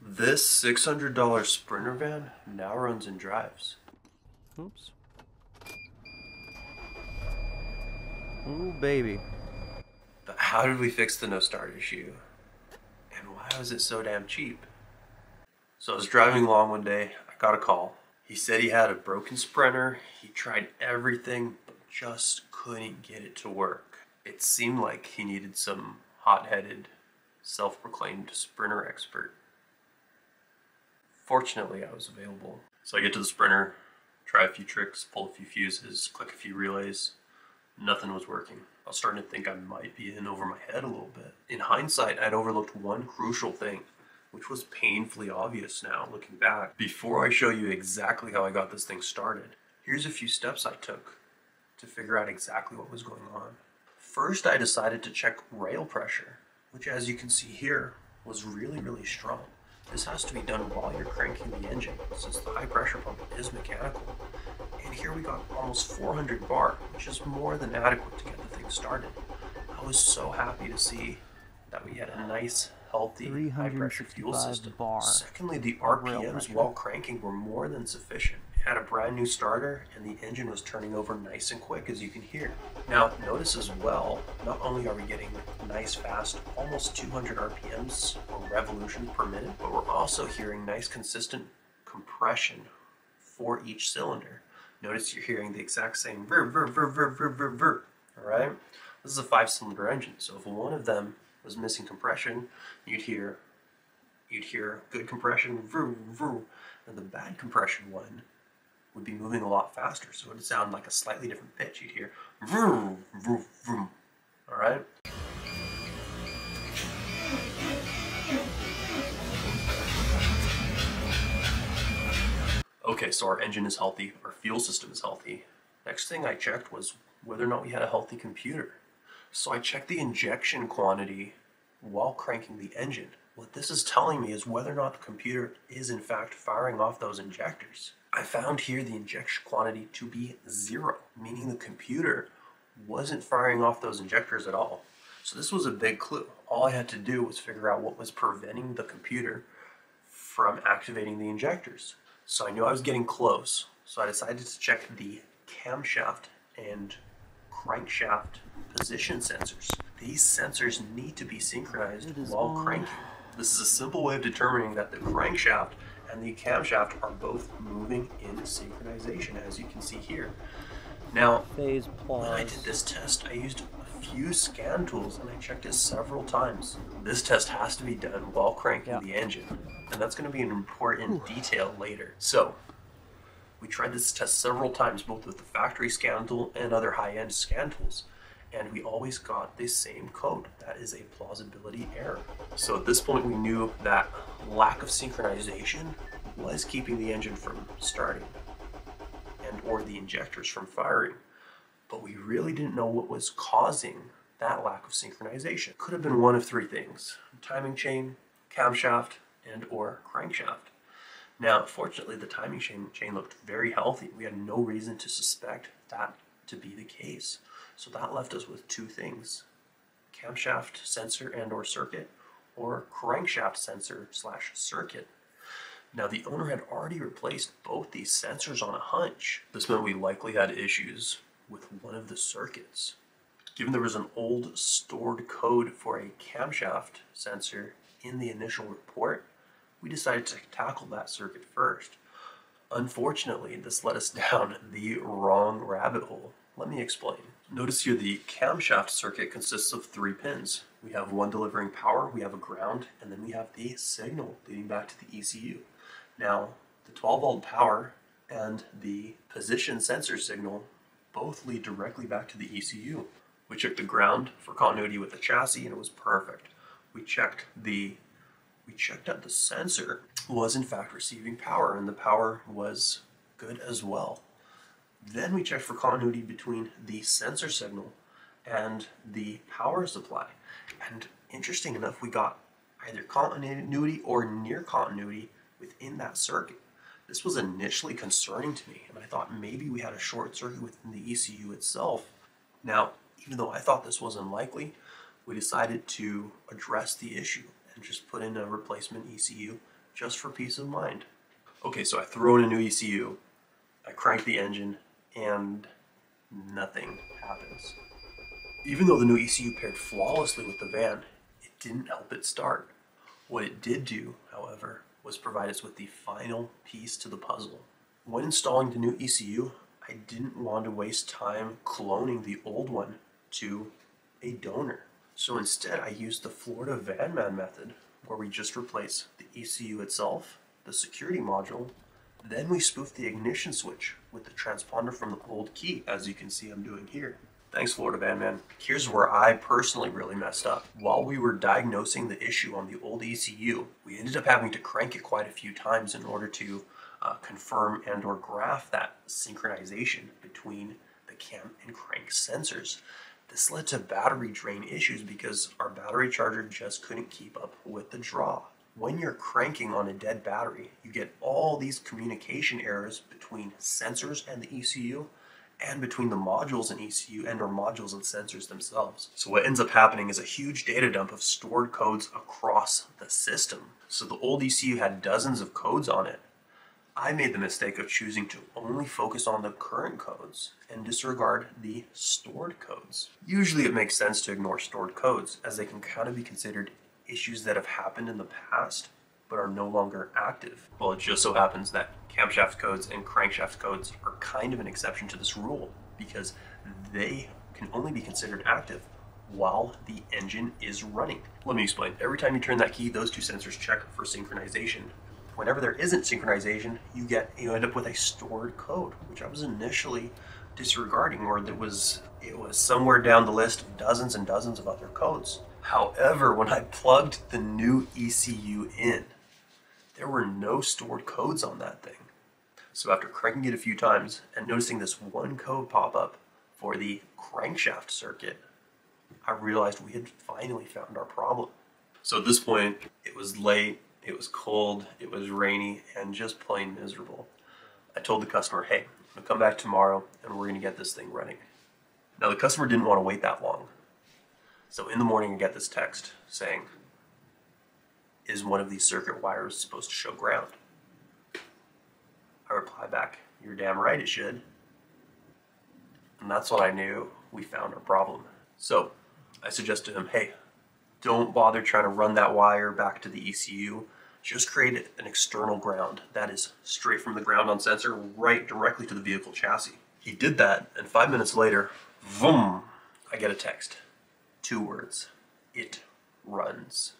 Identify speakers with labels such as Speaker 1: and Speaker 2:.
Speaker 1: This $600 Sprinter van now runs and drives.
Speaker 2: Oops. Ooh, baby.
Speaker 1: But how did we fix the no start issue? And why was it so damn cheap? So I was driving along one day, I got a call. He said he had a broken Sprinter, he tried everything, but just couldn't get it to work. It seemed like he needed some hot headed, self proclaimed Sprinter expert. Fortunately, I was available. So I get to the Sprinter, try a few tricks, pull a few fuses, click a few relays. Nothing was working. I was starting to think I might be in over my head a little bit. In hindsight, I'd overlooked one crucial thing, which was painfully obvious now looking back. Before I show you exactly how I got this thing started, here's a few steps I took to figure out exactly what was going on. First, I decided to check rail pressure, which as you can see here, was really, really strong. This has to be done while you're cranking the engine, since the high pressure pump is mechanical. And here we got almost 400 bar, which is more than adequate to get the thing started. I was so happy to see that we had a nice, healthy, high pressure fuel
Speaker 2: 365
Speaker 1: system.
Speaker 2: bar
Speaker 1: Secondly, the RPMs while cranking were more than sufficient. Had a brand new starter, and the engine was turning over nice and quick, as you can hear. Now, notice as well, not only are we getting nice, fast, almost 200 RPMs or revolutions per minute, but we're also hearing nice, consistent compression for each cylinder. Notice you're hearing the exact same ver ver ver ver ver ver ver. All right, this is a five-cylinder engine, so if one of them was missing compression, you'd hear you'd hear good compression, vroom, vroom, and the bad compression one would be moving a lot faster, so it would sound like a slightly different pitch. You'd hear vroom, vroom, vroom. All right. Okay, so our engine is healthy, our fuel system is healthy. Next thing I checked was whether or not we had a healthy computer. So I checked the injection quantity while cranking the engine. What this is telling me is whether or not the computer is in fact firing off those injectors. I found here the injection quantity to be zero, meaning the computer wasn't firing off those injectors at all. So this was a big clue. All I had to do was figure out what was preventing the computer from activating the injectors. So I knew I was getting close. So I decided to check the camshaft and crankshaft position sensors. These sensors need to be synchronized while cranking. This is a simple way of determining that the crankshaft and the camshaft are both moving in synchronization, as you can see here. Now,
Speaker 2: Phase
Speaker 1: when I did this test, I used a few scan tools and I checked it several times. This test has to be done while cranking
Speaker 2: Yeah.
Speaker 1: the engine, and that's going to be an important detail later. So, we tried this test several times, both with the factory scan tool and other high-end scan tools, and we always got the same code. That is a plausibility error. So at this point, we knew that lack of synchronization was keeping the engine from starting and or the injectors from firing. But we really didn't know what was causing that lack of synchronization. Could have been one of three things: timing chain, camshaft, and or crankshaft. Now, fortunately, the timing chain, chain looked very healthy. We had no reason to suspect that to be the case. So that left us with two things: camshaft sensor and or circuit, or crankshaft sensor slash circuit. Now, the owner had already replaced both these sensors on a hunch. This meant we likely had issues with one of the circuits. Given there was an old stored code for a camshaft sensor in the initial report, we decided to tackle that circuit first. Unfortunately, this led us down the wrong rabbit hole. Let me explain. Notice here the camshaft circuit consists of three pins. We have one delivering power, we have a ground, and then we have the signal leading back to the ECU. Now, the 12 volt power and the position sensor signal both lead directly back to the ECU. We checked the ground for continuity with the chassis and it was perfect. We checked the we checked out the sensor was in fact receiving power and the power was good as well. Then we checked for continuity between the sensor signal and the power supply. And interesting enough, we got either continuity or near continuity within that circuit. This was initially concerning to me, and I thought maybe we had a short circuit within the ECU itself. Now, even though I thought this was unlikely, we decided to address the issue and just put in a replacement ECU just for peace of mind. Okay, so I throw in a new ECU, I crank the engine, and nothing happens. Even though the new ECU paired flawlessly with the van, it didn't help it start. What it did do, however, was provide us with the final piece to the puzzle. When installing the new ECU, I didn't want to waste time cloning the old one to a donor. So instead, I used the Florida Vanman method, where we just replace the ECU itself, the security module, then we spoof the ignition switch with the transponder from the old key, as you can see I'm doing here. Thanks, Florida Vanman. Here's where I personally really messed up. While we were diagnosing the issue on the old ECU, we ended up having to crank it quite a few times in order to uh, confirm and or graph that synchronization between the cam and crank sensors. This led to battery drain issues because our battery charger just couldn't keep up with the draw. When you're cranking on a dead battery, you get all these communication errors between sensors and the ECU and between the modules and ECU and or modules and sensors themselves. So what ends up happening is a huge data dump of stored codes across the system. So the old ECU had dozens of codes on it I made the mistake of choosing to only focus on the current codes and disregard the stored codes. Usually it makes sense to ignore stored codes as they can kind of be considered issues that have happened in the past but are no longer active. Well, it just so happens that camshaft codes and crankshaft codes are kind of an exception to this rule because they can only be considered active while the engine is running. Let me explain. Every time you turn that key, those two sensors check for synchronization whenever there isn't synchronization, you get you end up with a stored code, which I was initially disregarding, or that was it was somewhere down the list of dozens and dozens of other codes. However, when I plugged the new ECU in, there were no stored codes on that thing. So after cranking it a few times and noticing this one code pop up for the crankshaft circuit, I realized we had finally found our problem. So at this point, it was late, it was cold, it was rainy, and just plain miserable. I told the customer, hey, I'm gonna come back tomorrow and we're gonna get this thing running. Now the customer didn't want to wait that long. So in the morning I get this text saying, is one of these circuit wires supposed to show ground? I reply back, you're damn right it should. And that's when I knew we found our problem. So I suggest to him, hey, don't bother trying to run that wire back to the ECU. Just create an external ground that is straight from the ground on sensor right directly to the vehicle chassis. He did that, and five minutes later, boom, I get a text. Two words. It runs.